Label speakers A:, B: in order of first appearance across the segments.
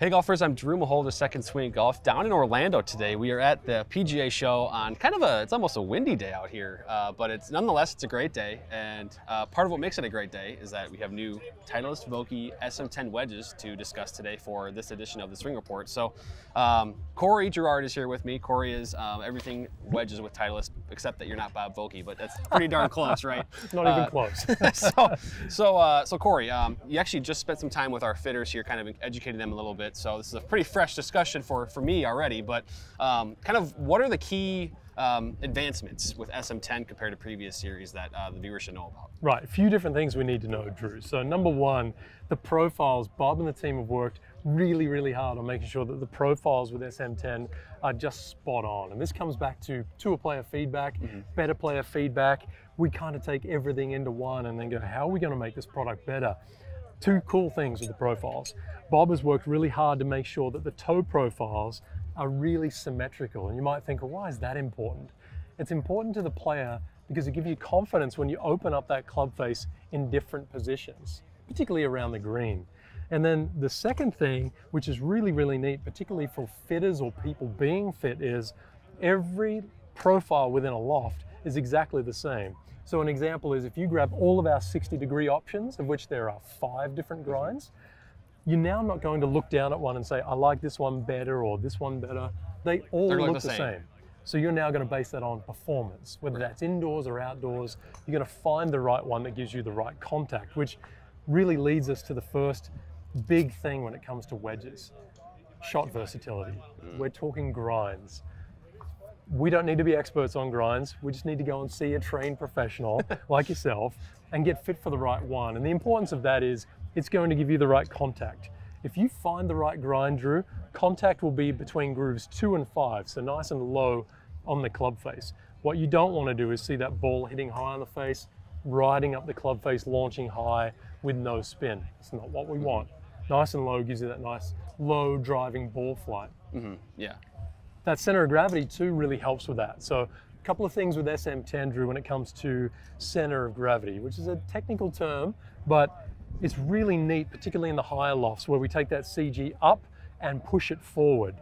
A: Hey golfers, I'm Drew Mahowald, Second Swing Golf, down in Orlando today. We are at the PGA show on kind of a, it's almost a windy day out here, uh, but it's nonetheless, it's a great day. And uh, part of what makes it a great day is that we have new Titleist Vokey SM10 wedges to discuss today for this edition of the Swing Report. So um, Corey Gerrard is here with me. Corey is um, everything wedges with Titleist, except that you're not Bob Vokey, but that's pretty darn close, right?
B: It's not even
A: Uh,
B: close.
A: so, so, uh, so Corey, um, you actually just spent some time with our fitters here, kind of educating them a little bit. So this is a pretty fresh discussion for for me already. But um, kind of, what are the key um, advancements with SM10 compared to previous series that uh, the viewers should know about?
B: Right, a few different things we need to know, Drew. So number one, the profiles. Bob and the team have worked really, really hard on making sure that the profiles with SM10 are just spot on. And this comes back to tour player feedback, better player feedback. We kind of take everything into one and then go, how are we going to make this product better? Two cool things with the profiles. Bob has worked really hard to make sure that the toe profiles are really symmetrical. And you might think, well, why is that important? It's important to the player because it gives you confidence when you open up that club face in different positions, particularly around the green. And then the second thing, which is really, really neat, particularly for fitters or people being fit, is every profile within a loft is exactly the same. So an example is if you grab all of our 60 degree options, of which there are five different mm-hmm. grinds, you're now not going to look down at one and say, I like this one better or this one better. They all
A: They're
B: look,
A: the same.
B: same. So you're now going to base that on performance, whether that's indoors or outdoors. You're going to find the right one that gives you the right contact, which really leads us to the first big thing when it comes to wedges shot versatility. Mm. We're talking grinds. We don't need to be experts on grinds. We just need to go and see a trained professional like yourself and get fit for the right one. And the importance of that is it's going to give you the right contact. If you find the right grind, Drew, contact will be between grooves two and five, so nice and low on the club face. What you don't want to do is see that ball hitting high on the face, riding up the club face, launching high with no spin. It's not what we want. Nice and low gives you that nice low driving ball flight mm-hmm.
A: Yeah.
B: That center of gravity too really helps with that. So a couple of things with SM10, Drew, when it comes to center of gravity, which is a technical term, but it's really neat, particularly in the higher lofts where we take that CG up and push it forward.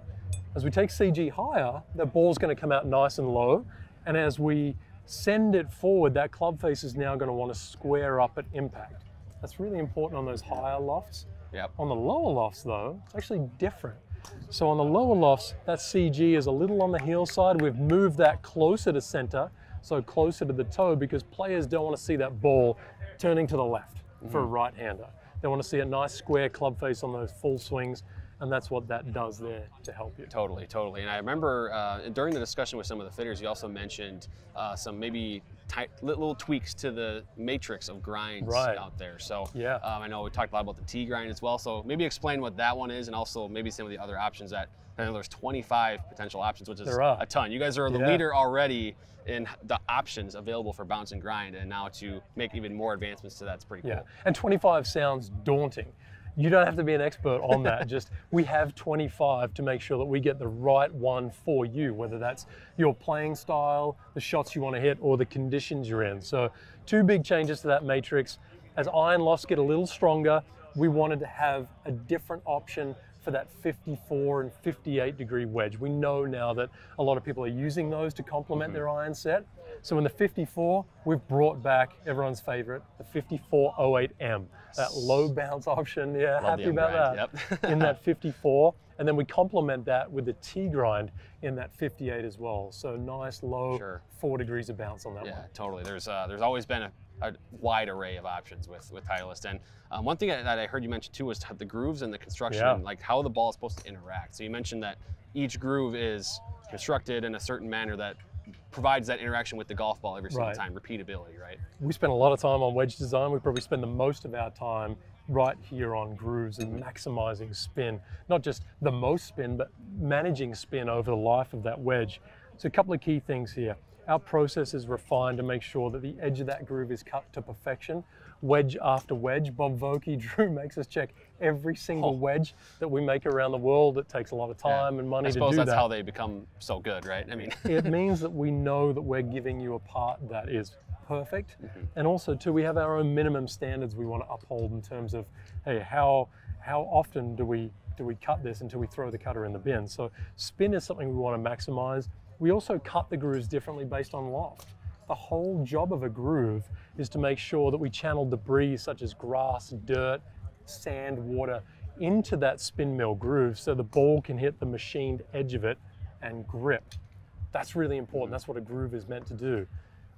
B: As we take CG higher, the ball's going to come out nice and low. And as we send it forward, that club face is now going to want to square up at impact. That's really important on those higher lofts.
A: Yep.
B: On the lower lofts, though, it's actually different. So on the lower lofts, that CG is a little on the heel side. We've moved that closer to center, so closer to the toe, because players don't want to see that ball turning to the left for a mm-hmm. right-hander. They want to see a nice square club face on those full swings, and that's what that does there to help you.
A: Totally, totally. And I remember uh, during the discussion with some of the fitters, you also mentioned uh, some maybe little tweaks to the matrix of grinds
B: Right.
A: out there. So
B: Yeah.
A: um, I know we talked a lot about the T grind as well. So maybe explain what that one is, and also maybe some of the other options that. I know there's 25 potential options, which is a ton. You guys are the
B: Yeah.
A: leader already in the options available for bounce and grind, and now to make even more advancements to that's pretty cool.
B: Yeah, and 25 sounds daunting. You don't have to be an expert on that. Just we have 25 to make sure that we get the right one for you, whether that's your playing style, the shots you want to hit, or the conditions you're in. So, two big changes to that matrix. As iron lofts get a little stronger, we wanted to have a different option for that 54 and 58 degree wedge. We know now that a lot of people are using those to complement mm-hmm. their iron set. So in the 54, we've brought back everyone's favorite, the 5408M, that low bounce option. Yeah,
A: Love
B: happy about that.
A: yep.
B: in that 54, and then we complement that with the T grind in that 58 as well. So nice low
A: Sure.
B: four degrees of bounce on that
A: Yeah,
B: one.
A: totally. There's uh, there's always been a, a wide array of options with with Titleist, and um, one thing that I heard you mention too was the grooves and the construction,
B: Yeah.
A: and like how the ball is supposed to interact. So you mentioned that each groove is constructed in a certain manner that provides that interaction with the golf ball every single
B: Right.
A: time, repeatability, right?
B: we spend a lot of time on wedge design. We probably spend the most of our time right here on grooves and maximizing spin. Not just the most spin, but managing spin over the life of that wedge. So a couple of key things here. Our process is refined to make sure that the edge of that groove is cut to perfection, wedge after wedge. Bob Vokey, Drew makes us check every single
A: Oh.
B: wedge that we make around the world. It takes a lot of time
A: Yeah.
B: and money
A: I suppose that's
B: that
A: how they become so good, right? I mean,
B: it means that we know that we're giving you a part that is perfect.
A: Mm-hmm.
B: And also too, we have our own minimum standards we want to uphold in terms of, hey, how how often do we do we cut this until we throw the cutter in the bin. So spin is something we want to maximize. We also cut the grooves differently based on loft. The whole job of a groove is to make sure that we channel debris such as grass, dirt, sand, water into that spin mill groove so the ball can hit the machined edge of it and grip. That's really important. Mm. That's what a groove is meant to do.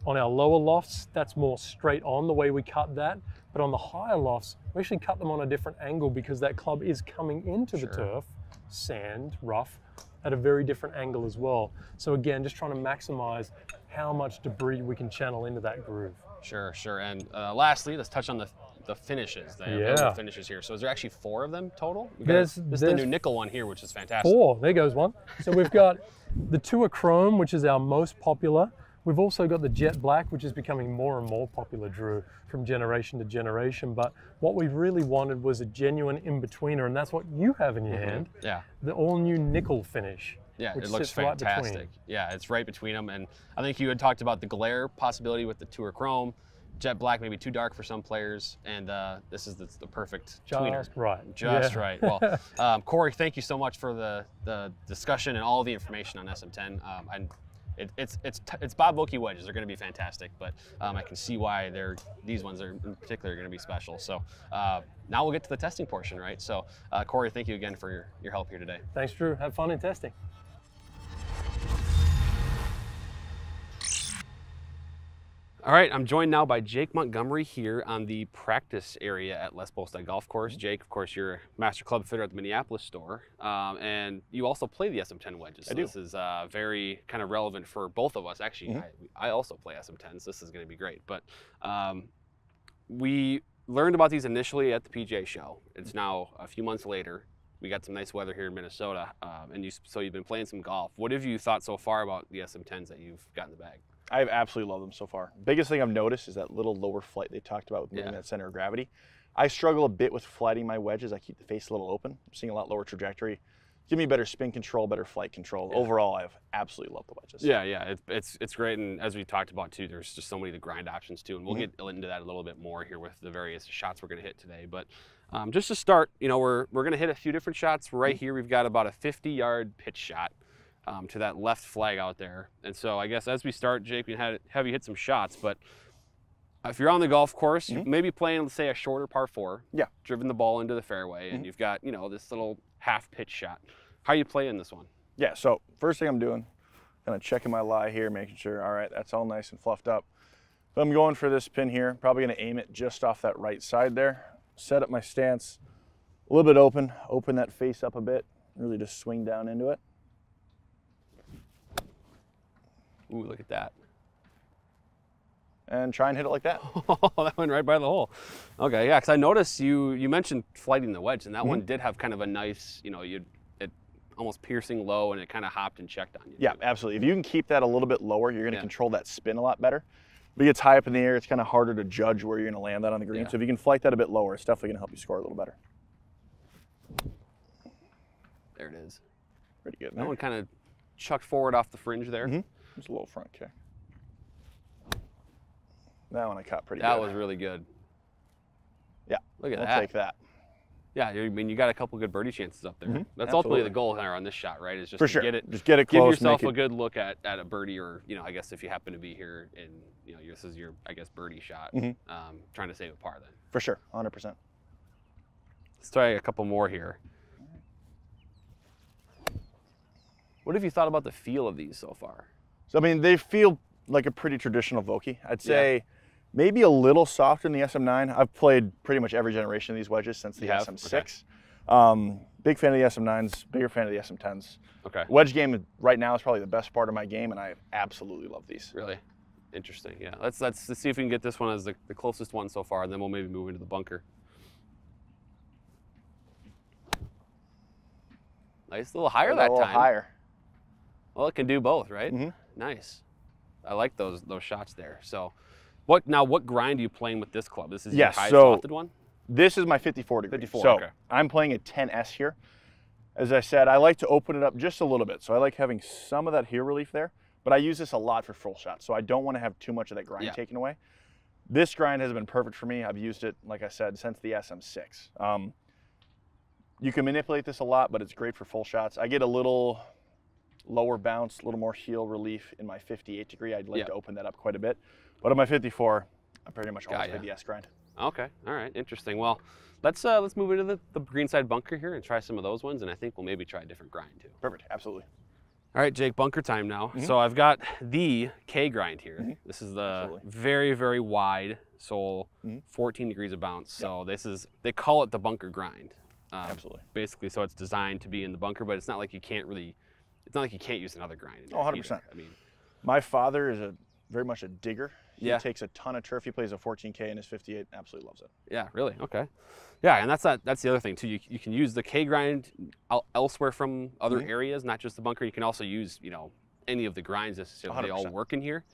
B: On our lower lofts, that's more straight on the way we cut that. But on the higher lofts, we actually cut them on a different angle because that club is coming into
A: Sure.
B: the turf, sand, rough, at a very different angle as well. So again, just trying to maximize how much debris we can channel into that groove.
A: Sure, sure. And uh, lastly, let's touch on the the finishes. The
B: Yeah.
A: finishes here. So is there actually four of them total?
B: There's-
A: this is the new nickel one here, which is fantastic.
B: Four, there goes one. So we've got the Tour Chrome, which is our most popular. We've also got the Jet Black, which is becoming more and more popular, Drew, from generation to generation. But what we really wanted was a genuine in-betweener, and that's what you have in your hand,
A: Yeah.
B: the all-new nickel finish.
A: Yeah, it looks
B: sits right
A: fantastic. yeah, it's right between them, and I think you had talked about the glare possibility with the Tour Chrome, Jet Black maybe too dark for some players, and uh, this is the, the perfect tweener.
B: Just right.
A: Just
B: Yeah.
A: right. Well, um, Corey, thank you so much for the, the discussion and all the information on SM10. Um, and it, it's it's it's Bob Vokey wedges. They're going to be fantastic, but um, I can see why they're these ones are in particular going to be special. So uh, now we'll get to the testing portion, right? So uh, Corey, thank you again for your, your help here today.
B: Thanks, Drew. Have fun in testing.
A: All right, I'm joined now by Jake Montgomery here on the practice area at Les Bolstad Golf Course. Jake, of course, you're a master club fitter at the Minneapolis store, um, and you also play the SM10 wedges. So
C: I do.
A: This is uh, very kind of relevant for both of us. Actually,
C: Mhm.
A: I, I also play SM10s. This is going to be great. But um, we learned about these initially at the PGA show. It's now a few months later. We got some nice weather here in Minnesota, um, and you so you've been playing some golf. What have you thought so far about the SM10s that you've got in the bag?
C: I've absolutely loved them so far. Biggest thing I've noticed is that little lower flight they talked about with moving
A: Yeah.
C: that center of gravity. I struggle a bit with flighting my wedges. I keep the face a little open. I'm seeing a lot lower trajectory. Give me better spin control, better flight control.
A: Yeah.
C: Overall, I've absolutely loved the wedges.
A: Yeah, yeah, it, it's it's great, and as we talked about too, there's just so many of the grind options too, and we'll
C: Mhm.
A: get into that a little bit more here with the various shots we're going to hit today. But um, just to start, you know, we're we're going to hit a few different shots. Right here, we've got about a 50-yard pitch shot um, to that left flag out there, and so I guess as we start, Jake, we had have you hit some shots, but if you're on the golf course, you're
C: Mhm.
A: maybe playing, let's say, a shorter par four,
C: Yeah.
A: driven the ball into the fairway, and
C: Mhm.
A: you've got you know this little half pitch shot. How are you playing this one?
C: Yeah, so first thing I'm doing, kind of checking my lie here, making sure, all right, that's all nice and fluffed up. So I'm going for this pin here, probably gonna aim it just off that right side there. Set up my stance a little bit open, open that face up a bit, really just swing down into it.
A: Ooh, look at that.
C: And try and hit it like that.
A: Oh, that went right by the hole. Okay, yeah, because I noticed you you mentioned flighting the wedge, and that
C: Mm-hmm.
A: one did have kind of a nice, you know, you it almost piercing low, and it kind of hopped and checked on you.
C: Yeah, absolutely. If you can keep that a little bit lower, you're going to
A: Yeah.
C: control that spin a lot better. But it gets high up in the air, it's kind of harder to judge where you're going to land that on the green.
A: Yeah.
C: So if you can flight that a bit lower, it's definitely going to help you score a little better.
A: There it is.
C: Pretty good.
A: That
C: There.
A: one kind of chucked forward off the fringe there.
C: Mhm. Just a little front kick. That one I caught pretty
A: That
C: good.
A: That was really good.
C: Yeah,
A: Look at
C: We'll
A: that.
C: take that.
A: Yeah, I mean, you got a couple good birdie chances up there.
C: Mhm,
A: That's ultimately the goal here on this shot, right? Is just
C: For
A: to
C: sure.
A: get it,
C: Just get it close,
A: give
C: yourself
A: a good look at, at a birdie, or you know, I guess if you happen to be here and you know, this is your, I guess, birdie shot,
C: Mhm.
A: um, trying to save a par. Then
C: For sure. 100%.
A: let's try a couple more here. What have you thought about the feel of these so far?
C: So, I mean, they feel like a pretty traditional Vokey. I'd say maybe a little softer than the SM9. I've played pretty much every generation of these wedges since the
A: You?
C: SM6. Um, big fan of the SM9s, bigger fan of the SM10s.
A: Okay.
C: Wedge game right now is probably the best part of my game, and I absolutely love these.
A: Really interesting. Yeah. Let's let's, let's see if we can get this one as the, the closest one so far, and then we'll maybe move into the bunker. Nice, a little higher
C: A
A: that
C: little
A: time.
C: higher.
A: Well, it can do both, right?
C: Mhm.
A: Nice. I like those those shots there. So, what now? What grind are you playing with this club? This is
C: Yes,
A: your highest
C: so-
A: lofted one.
C: This is my 54 degree.
A: 54,
C: So
A: okay.
C: I'm playing a 10S here. As I said, I like to open it up just a little bit. So I like having some of that heel relief there, but I use this a lot for full shots. So I don't want to have too much of that grind
A: Yeah.
C: taken away. This grind has been perfect for me. I've used it, like I said, since the SM6. Um, You can manipulate this a lot, but it's great for full shots. I get a little lower bounce, a little more heel relief in my 58 degree. I'd like
A: Yeah.
C: to open that up quite a bit. But on my 54, I pretty much always
A: Got
C: the S grind.
A: Okay. All right. Interesting. Well, let's uh, let's move into the, the greenside bunker here and try some of those ones, and I think we'll maybe try a different grind too.
C: Perfect, absolutely.
A: All right, Jake, bunker time now.
C: Mm-hmm.
A: So I've got the K grind here. This is the
C: Absolutely.
A: very, very wide sole,
C: Mhm.
A: 14 degrees of bounce. So this is, they call it the bunker grind. Um,
C: Absolutely.
A: Basically, so it's designed to be in the bunker, but it's not like you can't really, it's not like you can't use another grind.
C: Oh, 100%.
A: either. I mean,
C: My father is a very much a digger. He
A: Yeah.
C: takes a ton of turf. He plays a 14K in his 58. Absolutely loves it.
A: yeah, really? Okay. Yeah, and that's not, that's the other thing too. You, you can use the K grind elsewhere from other
C: Mhm.
A: areas, not just the bunker. You can also use, you know, any of the grinds necessarily. They all work in here.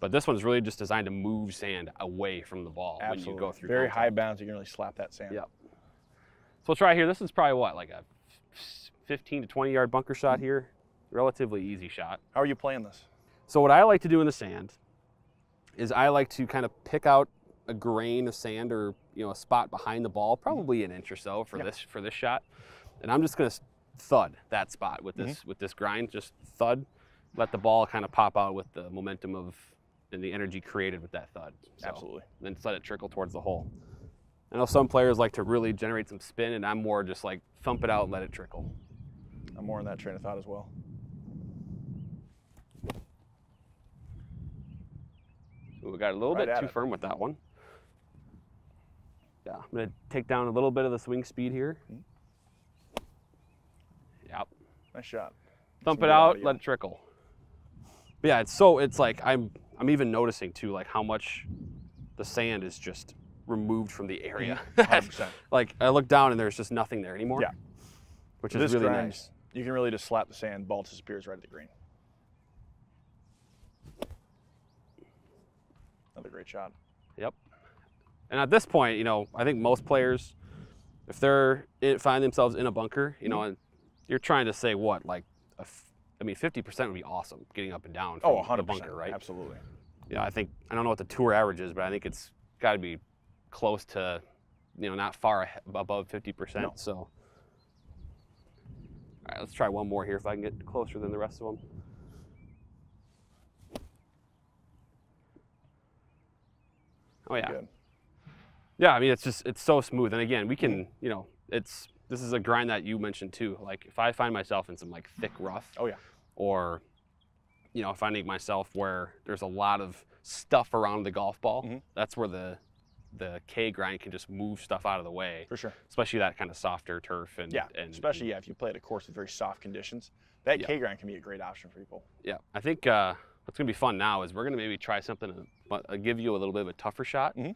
A: But this one's really just designed to move sand away from the ball
C: Absolutely.
A: when you go through.
C: very
A: contact.
C: high bounce. You can really slap that sand.
A: Yep. So we'll try here. This is probably what, like a 15 to 20 yard bunker shot
C: Mm-hmm.
A: here. Relatively easy shot.
C: How are you playing this?
A: So what I like to do in the sand is I like to kind of pick out a grain of sand or you know a spot behind the ball, probably an inch or so for
C: Mm-hmm.
A: This for this shot, and I'm just gonna thud that spot with
C: Mm-hmm.
A: this with this grind. Just thud, let the ball kind of pop out with the momentum of and the energy created with that thud. So,
C: Absolutely.
A: Then just let it trickle towards the hole. I know some players like to really generate some spin, and I'm more just like thump it out and let it trickle.
C: I'm more in that train of thought as well.
A: Ooh, we got a little
C: Right
A: bit too
C: it.
A: firm with that one. Yeah, I'm gonna take down a little bit of the swing speed here. Yep.
C: Nice shot.
A: Thump it out, let it trickle. But yeah, it's so it's like I'm I'm even noticing too like how much the sand is just removed from the area. Mm-hmm.
C: 100%.
A: like I look down and there's just nothing there anymore.
C: Yeah.
A: Which
C: This
A: is really nice.
C: You can really just slap the sand, ball disappears right at the green. Great shot.
A: Yep. And at this point, you know, I think most players, if they're in, find themselves in a bunker, you
C: Mm-hmm.
A: know, and you're trying to say what, like, a f- I mean, 50% would be awesome getting up and down from
C: Oh, 100%.
A: the bunker, right?
C: Absolutely.
A: Yeah, I think I don't know what the tour average is, but I think it's got to be close to, you know, not far above 50%.
C: No.
A: So, all right, let's try one more here if I can get closer than the rest of them. Oh yeah.
C: Good.
A: Yeah, I mean it's just it's so smooth. And again, we can, you know, it's this is a grind that you mentioned too. Like if I find myself in some like thick rough
C: Oh, yeah.
A: or you know, finding myself where there's a lot of stuff around the golf ball,
C: Mhm.
A: that's where the the K grind can just move stuff out of the way,
C: For sure.
A: especially that kind of softer turf and
C: Yeah.
A: and
C: Especially, yeah, if you play at a course with very soft conditions, that
A: Yeah.
C: K grind can be a great option for people.
A: Yeah, I think uh, what's going to be fun now is we're going to maybe try something to uh, give you a little bit of a tougher shot.
C: Mhm.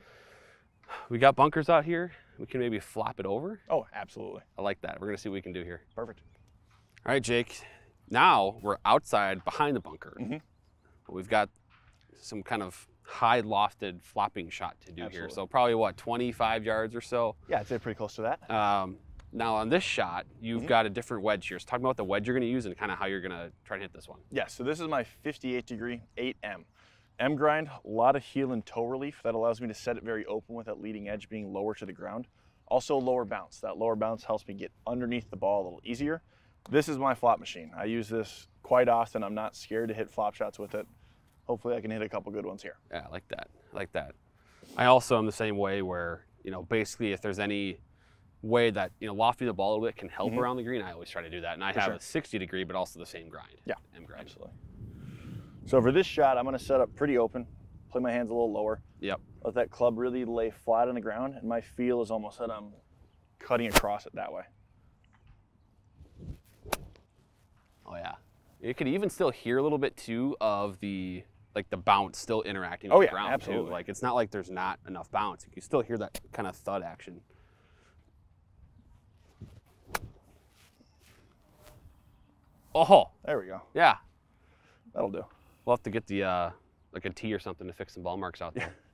A: We got bunkers out here. We can maybe flop it over.
C: Oh, absolutely.
A: I like that. We're going to see what we can do here.
C: Perfect.
A: All right, Jake. Now we're outside behind the bunker.
C: Mhm.
A: We've got some kind of high lofted flopping shot to do here. So probably what, 25 yards or so.
C: Yeah, I'd say pretty close to that.
A: Um, now on this shot, you've
C: Mhm.
A: got a different wedge here. So talk about the wedge you're going to use and kind of how you're going to try and hit this one.
C: Yeah, so this is my 58 degree 8M. M grind, a lot of heel and toe relief. That allows me to set it very open with that leading edge being lower to the ground. Also lower bounce. That lower bounce helps me get underneath the ball a little easier. This is my flop machine. I use this quite often. I'm not scared to hit flop shots with it. Hopefully I can hit a couple good ones here.
A: Yeah, I like that. I like that. I also am the same way where, you know, basically if there's any way that, you know, lofting the ball a little bit can help
C: Mhm.
A: around the green, I always try to do that. And I
C: For
A: have
C: sure.
A: a 60 degree, but also the same grind.
C: Yeah,
A: M grind.
C: Absolutely. So for this shot, I'm gonna set up pretty open, play my hands a little lower,
A: Yep.
C: let that club really lay flat on the ground, and my feel is almost that I'm cutting across it that way.
A: Oh yeah. You could even still hear a little bit too of the like the bounce still interacting with
C: Oh,
A: the
C: yeah,
A: ground
C: absolutely.
A: too. Like it's not like there's not enough bounce. You can still hear that kind of thud action. Oh,
C: There we go.
A: yeah.
C: That'll do.
A: We'll have to get the uh, like a tee or something to fix some ball marks out there.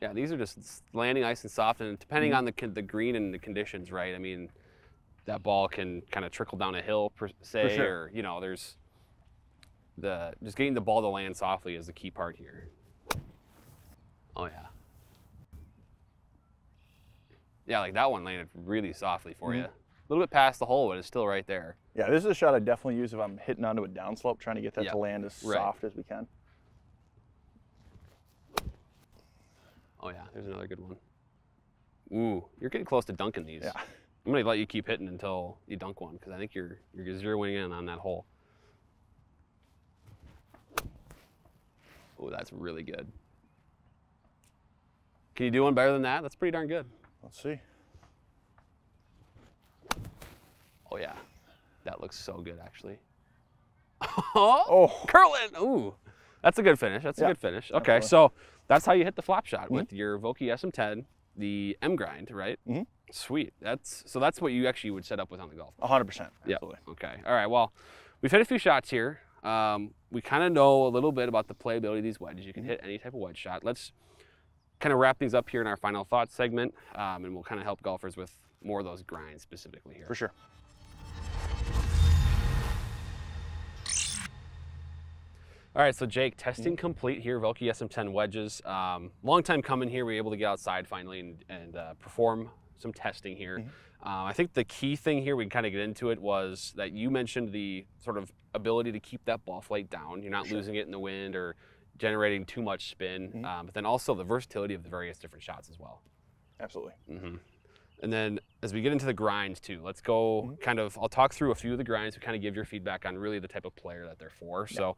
A: Yeah, these are just landing nice and soft, and depending on the the green and the conditions, right? I mean, that ball can kind of trickle down a hill per se,
C: sure.
A: or you know, there's the just getting the ball to land softly is the key part here. Oh yeah, Yeah, like that one landed really softly for
C: Mhm.
A: you. A little bit past the hole, but it's still right there.
C: Yeah, this is a shot I definitely use if I'm hitting onto a downslope, trying to get that
A: Yep.
C: to land as
A: Right.
C: soft as we can.
A: Oh yeah, there's another good one. Ooh, you're getting close to dunking these.
C: Yeah.
A: I'm gonna let you keep hitting until you dunk one because I think you're you're zeroing in on that hole. Oh, that's really good. Can you do one better than that? That's pretty darn good.
C: Let's see.
A: Oh yeah, that looks so good actually.
C: Oh,
A: curling. Ooh, that's a good finish. That's a good finish. Okay,
C: definitely.
A: so that's how you hit the flop shot with your Vokey SM10, the M grind, right?
C: Mhm.
A: Sweet. That's so that's what you actually would set up with on the golf.
C: 100%.
A: Yeah.
C: Absolutely.
A: Okay. All right. Well, we've hit a few shots here. Um, we kind of know a little bit about the playability of these wedges. You can hit any type of wedge shot. Let's kind of wrap things up here in our final thoughts segment, um, and we'll kind of help golfers with more of those grinds specifically here.
C: For sure.
A: All right, so Jake, testing complete here, Vokey SM10 wedges. Um, long time coming here. We were able to get outside finally and, and uh, perform some testing here. Um, I think the key thing here, we can kind of get into it, was that you mentioned the sort of ability to keep that ball flight down. You're not
C: Sure.
A: losing it in the wind or generating too much spin,
C: Mhm.
A: um, but then also the versatility of the various different shots as well.
C: Absolutely.
A: hmm And then as we get into the grinds too, let's go kind of, I'll talk through a few of the grinds to kind of give your feedback on really the type of player that they're for. So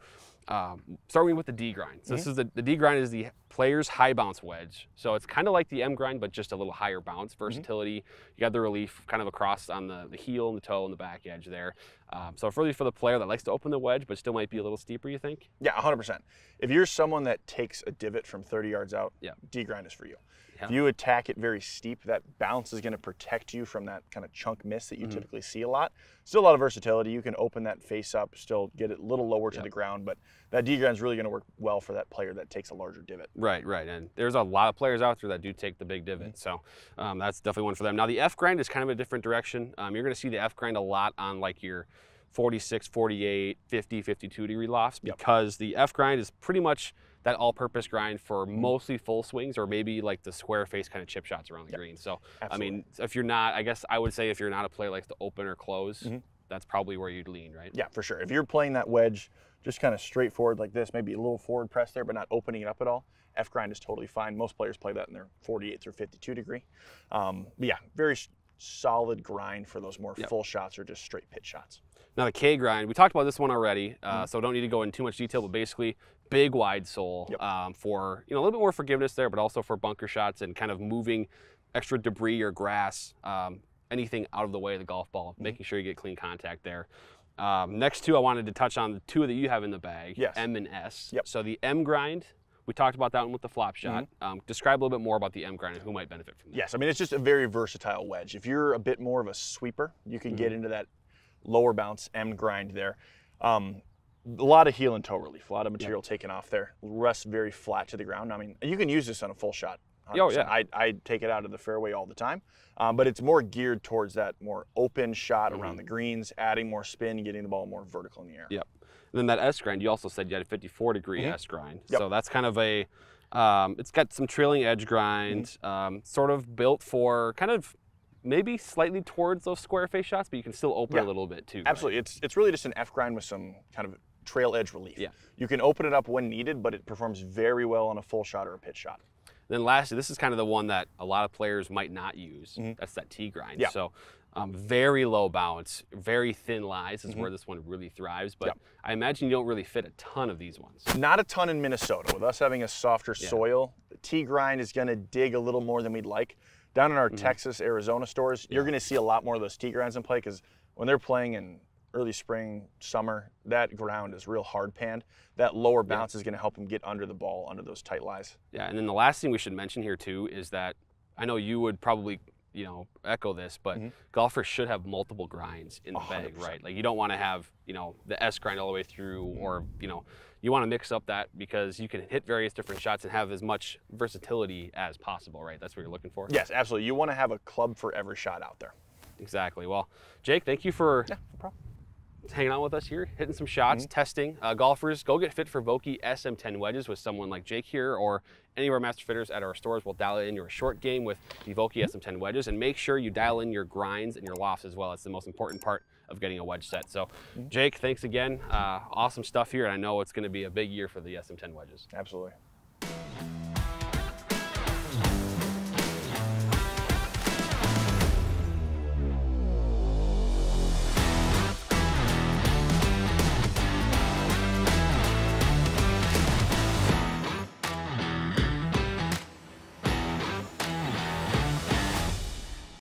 A: um, starting with the D grind. So this is the, the D grind is the player's high bounce wedge. So it's kind of like the M grind, but just a little higher bounce versatility. You got the relief kind of across on the, the heel and the toe and the back edge there. Um, so really for the player that likes to open the wedge, but still might be a little steeper, you think?
C: Yeah, 100%. If you're someone that takes a divot from 30 yards out,
A: Yeah.
C: D grind is for you. If you attack it very steep, that bounce is going to protect you from that kind of chunk miss that you
A: Mhm.
C: typically see a lot. Still a lot of versatility. You can open that face up, still get it a little lower to
A: Yeah.
C: the ground, but that D grind is really going to work well for that player that takes a larger divot.
A: Right, right. And there's a lot of players out there that do take the big divot. So um, that's definitely one for them. Now, the F grind is kind of a different direction. Um, you're going to see the F grind a lot on like your 46, 48, 50, 52 degree lofts
C: Yep.
A: because the F grind is pretty much that all purpose grind for mostly full swings or maybe like the square face kind of chip shots around the
C: Yep.
A: green. So,
C: Absolutely.
A: I mean, if you're not, I guess I would say if you're not a player like to open or close,
C: Mhm.
A: that's probably where you'd lean, right?
C: Yeah, for sure. If you're playing that wedge just kind of straightforward like this, maybe a little forward press there, but not opening it up at all, F grind is totally fine. Most players play that in their 48 through 52 degree. Um, yeah, very solid grind for those more
A: Yep.
C: full shots or just straight pitch shots.
A: Now the K grind, we talked about this one already, uh,
C: Mhm.
A: so don't need to go into too much detail. But basically, big wide sole
C: Yep.
A: um, for you know a little bit more forgiveness there, but also for bunker shots and kind of moving extra debris or grass, um, anything out of the way of the golf ball,
C: Mm-hmm.
A: making sure you get clean contact there. Um, next two, I wanted to touch on the two that you have in the bag,
C: Yes.
A: M and S.
C: Yep.
A: So the M grind, we talked about that one with the flop shot.
C: Mm-hmm.
A: Um, describe a little bit more about the M grind and who might benefit from that.
C: Yes, I mean, it's just a very versatile wedge. If you're a bit more of a sweeper, you can
A: Mm-hmm.
C: get into that lower bounce M grind there. Um, a lot of heel and toe relief, a lot of material taken off there. Rests very flat to the ground. I mean, you can use this on a full shot.
A: Oh,
C: 100%.
A: yeah.
C: I, I take it out of the fairway all the time, um, but it's more geared towards that more open shot around the greens, adding more spin, getting the ball more vertical in the air.
A: Mm-hmm. Yep. And then that S grind, you also said you had a 54 degree
C: Mhm.
A: S grind.
C: Yep.
A: So that's kind of a, um, it's got some trailing edge grind,
C: Mm-hmm.
A: um, sort of built for kind of maybe slightly towards those square face shots, but you can still open
C: Yeah.
A: a little bit too. right?
C: Absolutely. It's it's really just an F grind with some kind of trail edge relief.
A: Yeah.
C: You can open it up when needed, but it performs very well on a full shot or a pitch shot.
A: Then lastly, this is kind of the one that a lot of players might not use.
C: Mhm.
A: That's that T grind.
C: Yeah.
A: So um, very low bounce, very thin lies is where this one really thrives. But
C: Mm-hmm.
A: I imagine you don't really fit a ton of these ones.
C: Not a ton in Minnesota. With us having a softer
A: Yeah.
C: soil, the T grind is going to dig a little more than we'd like. Down in our
A: Mm-hmm.
C: Texas, Arizona stores, you're going to see a lot more of those T grinds in play because when they're playing in early spring, summer, that ground is real hard panned. That lower bounce is going to help them get under the ball, under those tight lies.
A: Yeah, and then the last thing we should mention here too is that I know you would probably, you know, echo this, but
C: Mhm.
A: golfers should have multiple grinds in the bag,
C: hundred percent.
A: right? Like you don't want to have, you know, the S grind all the way through, or you know, you want to mix up that because you can hit various different shots and have as much versatility as possible, right? That's what you're looking for.
C: Yes, absolutely. You want to have a club for every shot out there.
A: Exactly. Well, Jake, thank you for
C: Yeah, no problem.
A: Hanging out with us here, hitting some shots, testing. Uh, golfers, go get fit for Vokey SM10 wedges with someone like Jake here or any of our master fitters at our stores. We'll dial in your short game with the Vokey SM10 wedges and make sure you dial in your grinds and your lofts as well. It's the most important part of getting a wedge set. So, Jake, thanks again. Uh, awesome stuff here, and I know it's going to be a big year for the SM10 wedges.
C: Absolutely.